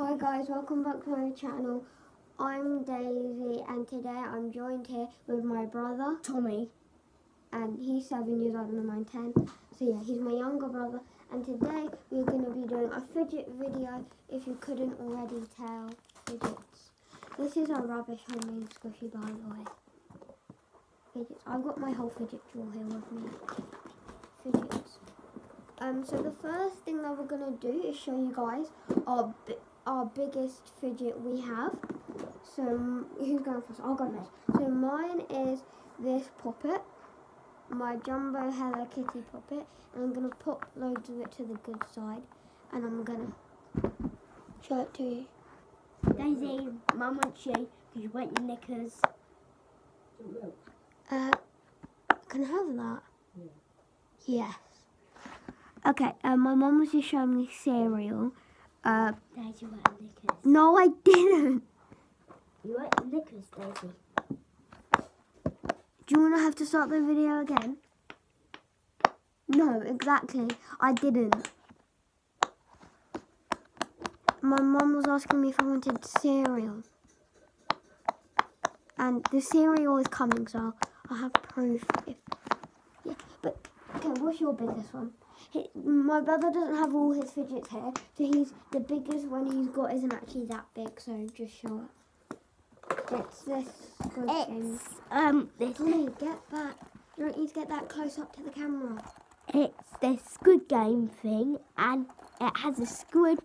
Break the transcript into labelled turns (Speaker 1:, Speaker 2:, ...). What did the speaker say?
Speaker 1: Hi guys, welcome back to my channel. I'm Daisy and today I'm joined here with my brother
Speaker 2: Tommy.
Speaker 1: and he's seven years old and I'm ten. So yeah, he's my younger brother and today we're going to be doing a fidget video if you couldn't already tell. Fidgets. This is a rubbish homemade squishy by the way. Fidgets. I've got my whole fidget drawer here with me. Fidgets. Um, so the first thing that we're gonna do is show you guys our our biggest fidget we have. So who's going first? I'll go first. So mine is this pop it, my jumbo Hello Kitty pop it, and I'm gonna pop loads of it to the good side, and I'm gonna show it to you.
Speaker 2: Daisy, Mum wants you because you wet your knickers.
Speaker 1: Uh, can I have that? Yes. Okay. Uh, my mum was just showing me cereal. Uh,
Speaker 2: Daisy wet your knickers.
Speaker 1: no, I didn't.
Speaker 2: You your knickers, Daisy.
Speaker 1: Do you want to have to start the video again? No, exactly. I didn't. My mum was asking me if I wanted cereal. And the cereal is coming, so I'll have proof. If, yeah, but okay, what's your biggest one? He, my brother doesn't have all his fidgets here, so he's the biggest one he's got isn't actually that big. So just show it. It's this.
Speaker 2: It's um this
Speaker 1: Tommy, get back. You don't need to get that close up to the camera.
Speaker 2: it's this squid game thing and it has a squid